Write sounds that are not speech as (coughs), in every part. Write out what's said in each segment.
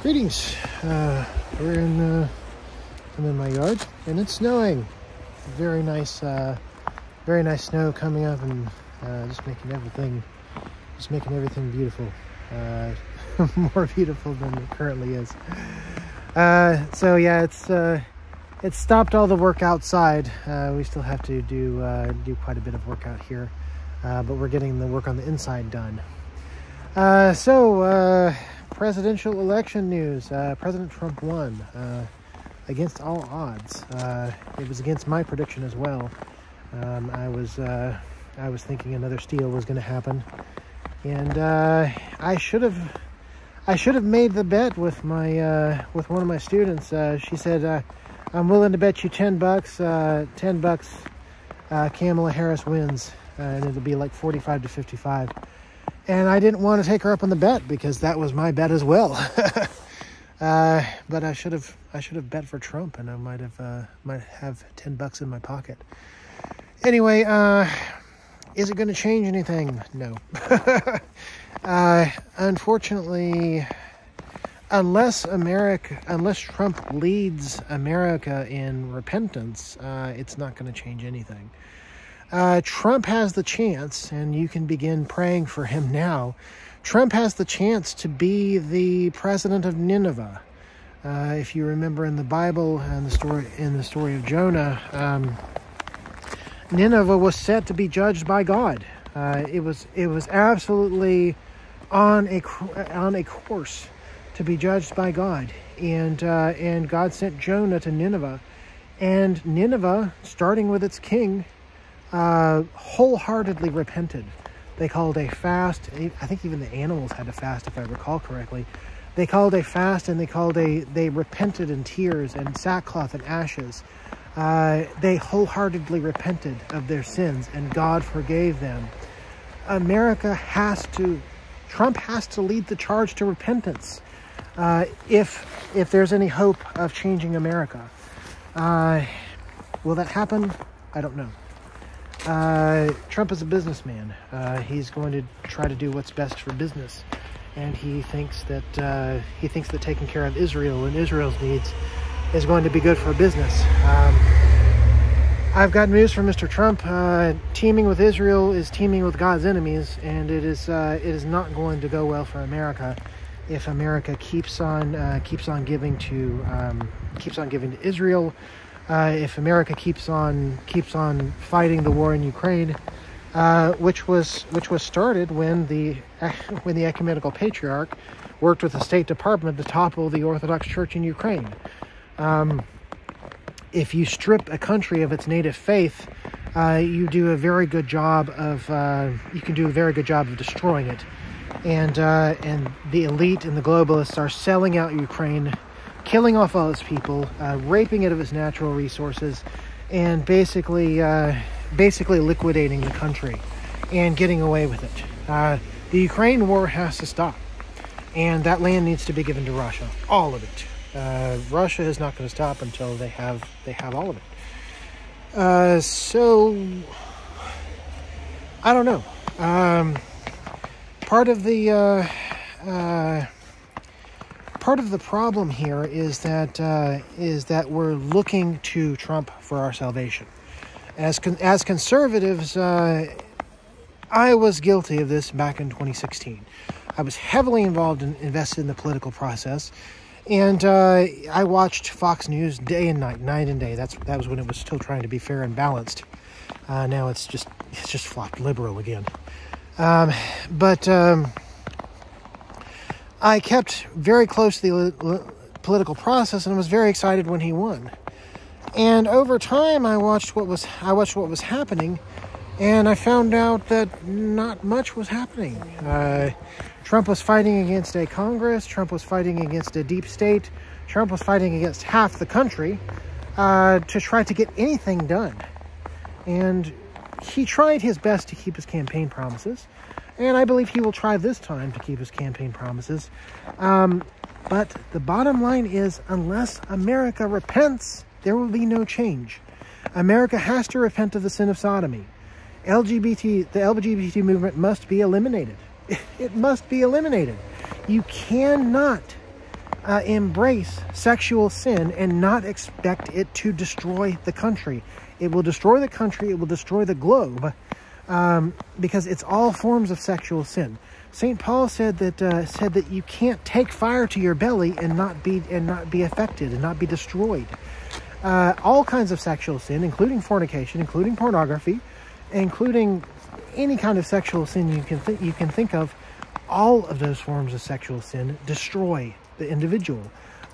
Greetings. Uh, we're in, uh, I'm in my yard and it's snowing. Very nice, uh, very nice snow coming up and uh, just making everything, just making everything beautiful. Uh, (laughs) more beautiful than it currently is. Uh, so yeah, it's it's stopped all the work outside. We still have to do do quite a bit of work out here, but we're getting the work on the inside done. So, presidential election news. Uh, President Trump won uh, against all odds. Uh, it was against my prediction as well. Um, I was uh, I was thinking another steal was going to happen, and uh, I should have I should have made the bet with my uh, with one of my students. She said, "I'm willing to bet you ten bucks. Ten bucks, Kamala Harris wins, and it'll be like forty-five to fifty-five." And I didn't want to take her up on the bet because that was my bet as well. (laughs) uh, but I should have I should have bet for Trump, and I might have uh, might have ten bucks in my pocket. Anyway, uh, is it going to change anything? No. (laughs) uh, unfortunately, unless America, unless Trump leads America in repentance, uh, it's not going to change anything. Uh, Trump has the chance, and you can begin praying for him now. Trump has the chance to be the president of Nineveh. Uh, if you remember in the Bible and the story in the story of Jonah, um, Nineveh was set to be judged by God. Uh, it was it was absolutely on a on a course to be judged by God, and uh, and God sent Jonah to Nineveh, and Nineveh, starting with its king, uh, wholeheartedly repented. They called a fast. I think even the animals had to fast, if I recall correctly. They called a fast, and they called a they repented in tears and sackcloth and ashes. Uh, they wholeheartedly repented of their sins, and God forgave them. America has to, Trump has to lead the charge to repentance. Uh, if if there's any hope of changing America, uh, will that happen? I don't know. Uh, Trump is a businessman. Uh, he's going to try to do what's best for business, and he thinks that uh, he thinks that taking care of Israel and Israel's needs is going to be good for business. Um, I've got news from Mr. Trump. Uh, teaming with Israel is teaming with God's enemies, and it is uh, it is not going to go well for America if America keeps on uh, keeps on giving to um, keeps on giving to Israel. Uh, if America keeps on keeps on fighting the war in Ukraine, uh, which was which was started when the (laughs) when the ecumenical patriarch worked with the State Department to topple the Orthodox Church in Ukraine. Um, if you strip a country of its native faith, uh, you do a very good job of uh, you can do a very good job of destroying it, and uh, and the elite and the globalists are selling out Ukraine, killing off all its people, uh, raping it of its natural resources, and basically uh, basically liquidating the country, and getting away with it. Uh, the Ukraine war has to stop, and that land needs to be given to Russia, all of it uh, Russia is not going to stop until they have they have all of it. Uh, so I don't know. Um, part of the uh part of the problem here is that uh, is that we're looking to Trump for our salvation. As con- as conservatives, uh, I was guilty of this back in 2016. I was heavily involved and in, invested in the political process and uh, I watched Fox News day and night, night and day. That's that was when it was still trying to be fair and balanced. Uh, now it's just it's just flopped liberal again. Um, but um, I kept very close to the political process and was very excited when he won. And over time, I watched what was I watched what was happening, and I found out that not much was happening. Uh, Trump was fighting against a Congress, Trump was fighting against a deep state, Trump was fighting against half the country uh, to try to get anything done. And he tried his best to keep his campaign promises, and I believe he will try this time to keep his campaign promises. Um, but the bottom line is, unless America repents, there will be no change. America has to repent of the sin of sodomy. LGBT, the LGBT movement must be eliminated. (laughs) it must be eliminated. You cannot uh, embrace sexual sin and not expect it to destroy the country. It will destroy the country, it will destroy the globe um, because it's all forms of sexual sin. St. Paul said that uh, said that you can't take fire to your belly and not be and not be affected and not be destroyed. Uh, all kinds of sexual sin, including fornication, including pornography, including any kind of sexual sin you can th- you can think of, all of those forms of sexual sin destroy the individual.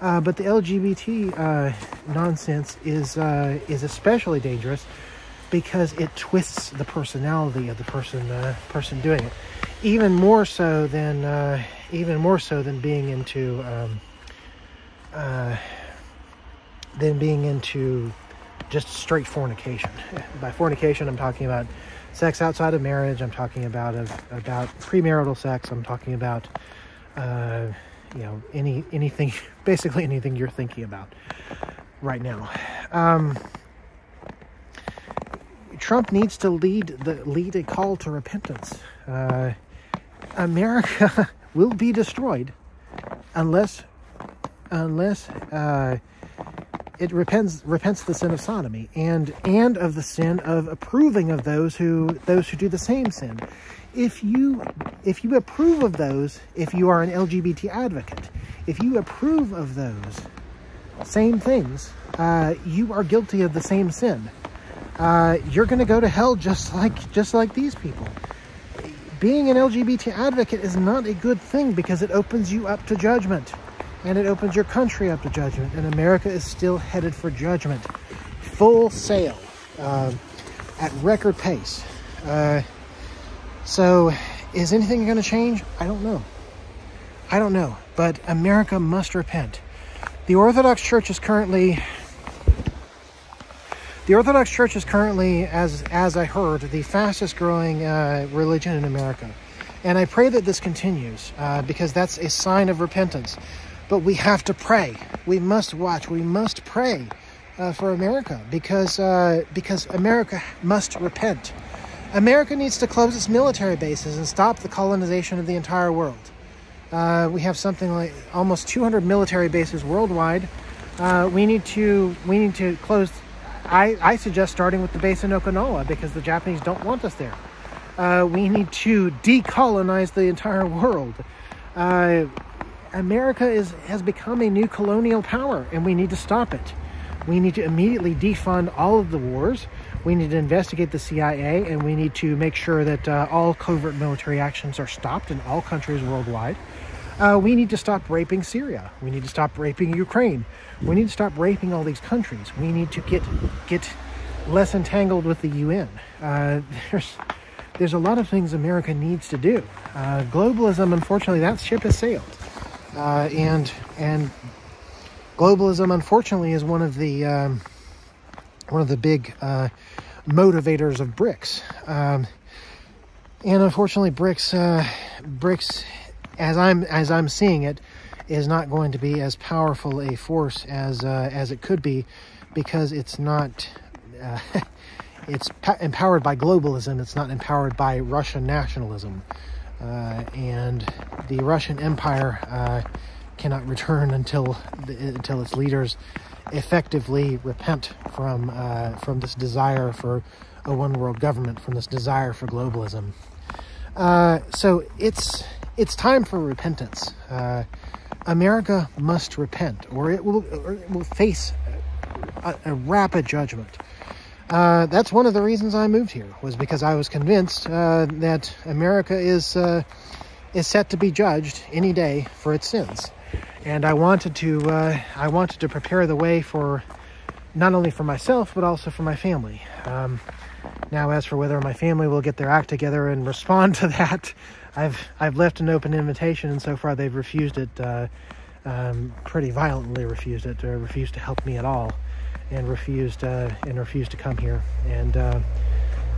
Uh, but the LGBT uh, nonsense is uh, is especially dangerous because it twists the personality of the person uh, person doing it, even more so than uh, even more so than being into um, uh, than being into just straight fornication. By fornication, I'm talking about sex outside of marriage. I'm talking about of, about premarital sex. I'm talking about you know any anything (laughs) basically anything you're thinking about right now. Um, Trump needs to lead the lead a call to repentance. Uh, America (laughs) will be destroyed unless unless uh, it repents repents the sin of sodomy and and of the sin of approving of those who those who do the same sin. If you if you approve of those, if you are an LGBT advocate, if you approve of those same things, uh, you are guilty of the same sin. Uh, you're going to go to hell just like just like these people. Being an LGBT advocate is not a good thing because it opens you up to judgment and it opens your country up to judgment. And America is still headed for judgment, full sail, uh, at record pace. So, is anything going to change? I don't know. I don't know. But America must repent. The Orthodox Church is currently the Orthodox Church is currently, as as I heard, the fastest growing uh, religion in America, and I pray that this continues uh, because that's a sign of repentance. But we have to pray. We must watch. We must pray uh, for America because uh, because America must repent. America needs to close its military bases and stop the colonization of the entire world. Uh, we have something like almost 200 military bases worldwide. Uh, we need to we need to close I, I suggest starting with the base in Okinawa because the Japanese don't want us there. Uh, we need to decolonize the entire world. Uh, America is has become a new colonial power, and we need to stop it. We need to immediately defund all of the wars. We need to investigate the CIA, and we need to make sure that uh, all covert military actions are stopped in all countries worldwide. Uh, we need to stop raping Syria. We need to stop raping Ukraine. We need to stop raping all these countries. We need to get get less entangled with the UN. Uh, (laughs) there's there's a lot of things America needs to do. Uh, globalism, unfortunately, that ship has sailed, uh, and and globalism, unfortunately, is one of the um, one of the big uh, motivators of BRICS. Um, and unfortunately, BRICS uh, BRICS as I'm as I'm seeing it, is not going to be as powerful a force as uh, as it could be, because it's not. Uh, (laughs) it's empowered by globalism. It's not empowered by Russian nationalism, uh, and the Russian Empire uh, cannot return until the, until its leaders effectively repent from uh, from this desire for a one world government, from this desire for globalism. Uh, so it's it's time for repentance. Uh, America must repent, or it will, or it will face a, a rapid judgment. Uh, that's one of the reasons I moved here was because I was convinced uh, that America is uh, is set to be judged any day for its sins, and I wanted to uh, I wanted to prepare the way for not only for myself but also for my family. Um, now, as for whether my family will get their act together and (laughs) respond to that, I've I've left an open invitation, and so far they've refused it, uh, um, pretty violently refused it, or refused to help me at all, and refused uh, and refused to come here, and uh,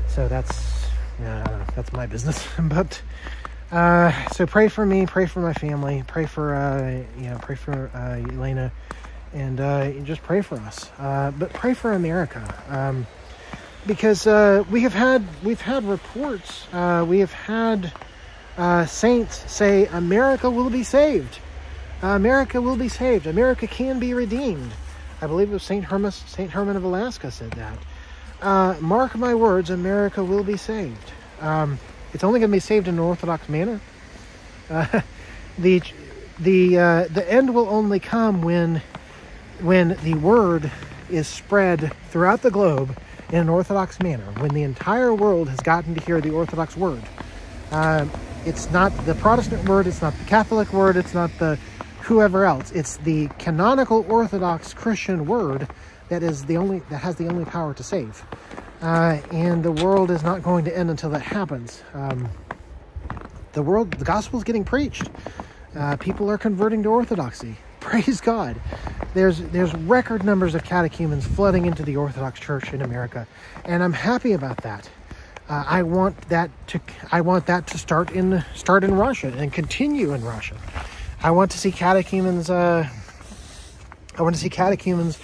so that's uh, that's my business. (laughs) but uh, so pray for me, pray for my family, pray for uh, you know, pray for Elena, and just pray for us. but pray for America. Um, because we have had we've had reports, we have had uh, saints say America will be saved. Uh, America will be saved. America can be redeemed. I believe it was Saint Hermas, Saint Herman of Alaska said that. Uh, mark my words, America will be saved. Um, it's only going to be saved in an orthodox manner. Uh, (laughs) the the uh, the end will only come when when the word is spread throughout the globe in an orthodox manner. When the entire world has gotten to hear the orthodox word. Uh, it's not the Protestant word. It's not the Catholic word. It's not the whoever else. It's the canonical Orthodox Christian word that is the only that has the only power to save. Uh, and the world is not going to end until that happens. Um, the world, the gospel is getting preached. Uh, people are converting to Orthodoxy. (laughs) Praise God. There's there's record numbers of catechumens flooding into the Orthodox Church in America, and I'm happy about that. Uh, I want that to I want that to start in start in Russia and continue in Russia. I want to see catechumens. Uh, I want to see catechumens.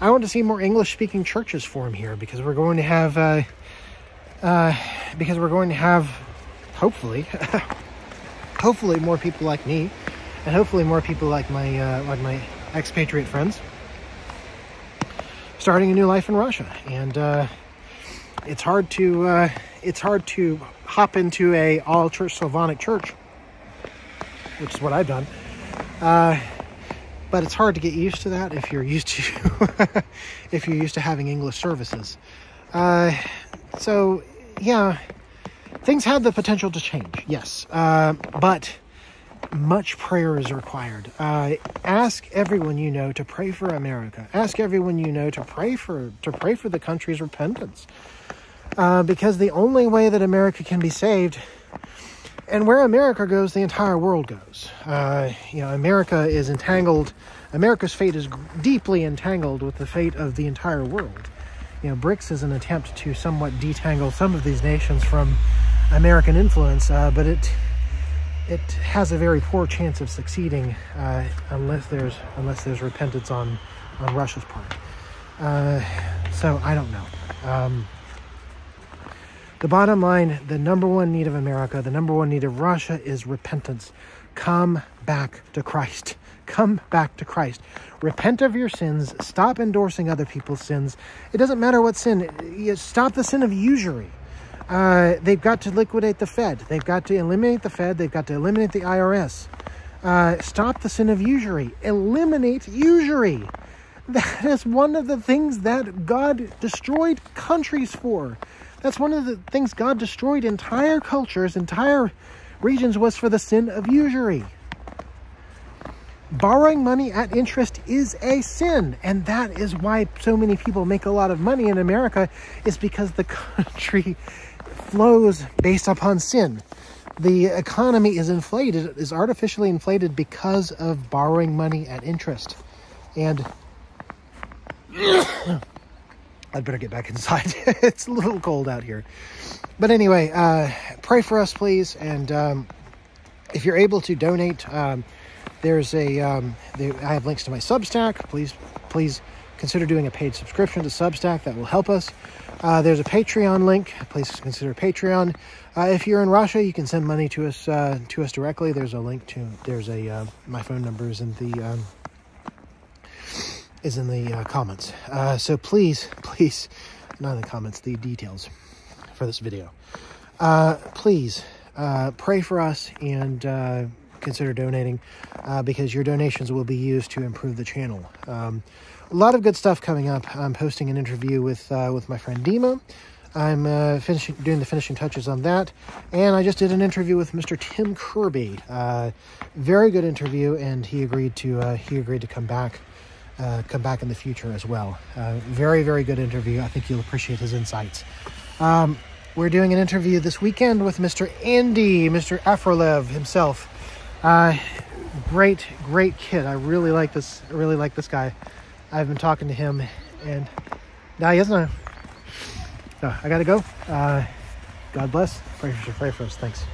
I want to see more English speaking churches form here because we're going to have uh, uh, because we're going to have hopefully (laughs) hopefully more people like me and hopefully more people like my uh, like my expatriate friends starting a new life in Russia. And uh, it's hard to uh, it's hard to hop into a Old Church Slavonic church which is what I've done. Uh, but it's hard to get used to that if you're used to (laughs) if you're used to having English services. Uh, so yeah, things have the potential to change. Yes, uh, but much prayer is required. Uh, ask everyone you know to pray for America. Ask everyone you know to pray for to pray for the country's repentance, uh, because the only way that America can be saved and where America goes, the entire world goes. Uh, you know, America is entangled. America's fate is deeply entangled with the fate of the entire world. You know, BRICS is an attempt to somewhat detangle some of these nations from American influence, uh, but it it has a very poor chance of succeeding uh, unless there's unless there's repentance on on Russia's part. Uh, so I don't know. Um, the bottom line the number one need of America, the number one need of Russia is repentance. Come back to Christ. (laughs) Come back to Christ. Repent of your sins. Stop endorsing other people's sins. It doesn't matter what sin. Stop the sin of usury. Uh, they've got to liquidate the Fed. They've got to eliminate the Fed. They've got to eliminate the IRS. Uh, stop the sin of usury. Eliminate usury. That is one of the things that God destroyed countries for. That's one of the things God destroyed entire cultures, entire regions was for the sin of usury. Borrowing money at interest is a sin, and that is why so many people make a lot of money in America is because the (laughs) country flows based upon sin. The economy is inflated, is artificially inflated because of borrowing money at interest. And (coughs) I'd better get back inside. (laughs) it's a little cold out here. But anyway, uh, pray for us, please. And um, if you're able to donate, um, there's a um, they, I have links to my Substack. Please, please consider doing a paid subscription to Substack. That will help us. Uh, there's a Patreon link. Please consider Patreon. Uh, if you're in Russia, you can send money to us uh, to us directly. There's a link to. There's a uh, my phone number is in the um, is in the uh, comments. Uh, so please, (laughs) please, not in the comments, the details for this video. Uh, please uh, pray for us and uh, consider donating uh, because your donations will be used to improve the channel. Um, a lot of good stuff coming up. I'm posting an interview with with my friend Dima. I'm uh, finishing doing the finishing touches on that, and I just did an interview with Mr. Tim Kirby. Uh, very good interview, and he agreed to uh, he agreed to come back uh, come back in the future as well. Uh, very, very good interview. I think you'll appreciate his insights. Um, we're doing an interview this weekend with Mr. Andy, Mr. Afrolev himself. Uh, great, great kid. I really like this. I really like this guy. I've been talking to him, and now he hasn't. No, I gotta go. Uh, God bless. Pray for, pray for us. Thanks.